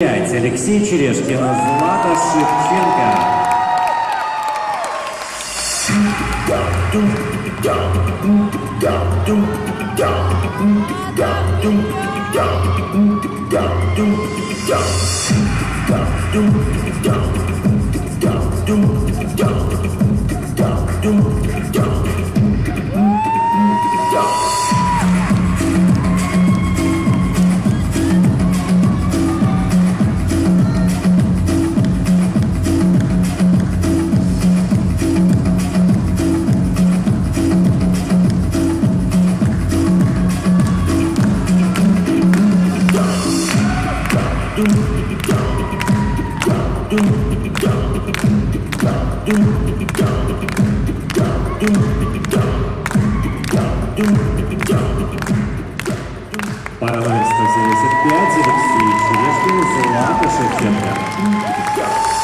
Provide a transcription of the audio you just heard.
5. Алексей Черешкин, Злата Шевченко. Пара номер 175. Алексей Черешкин, Злата Шевченко.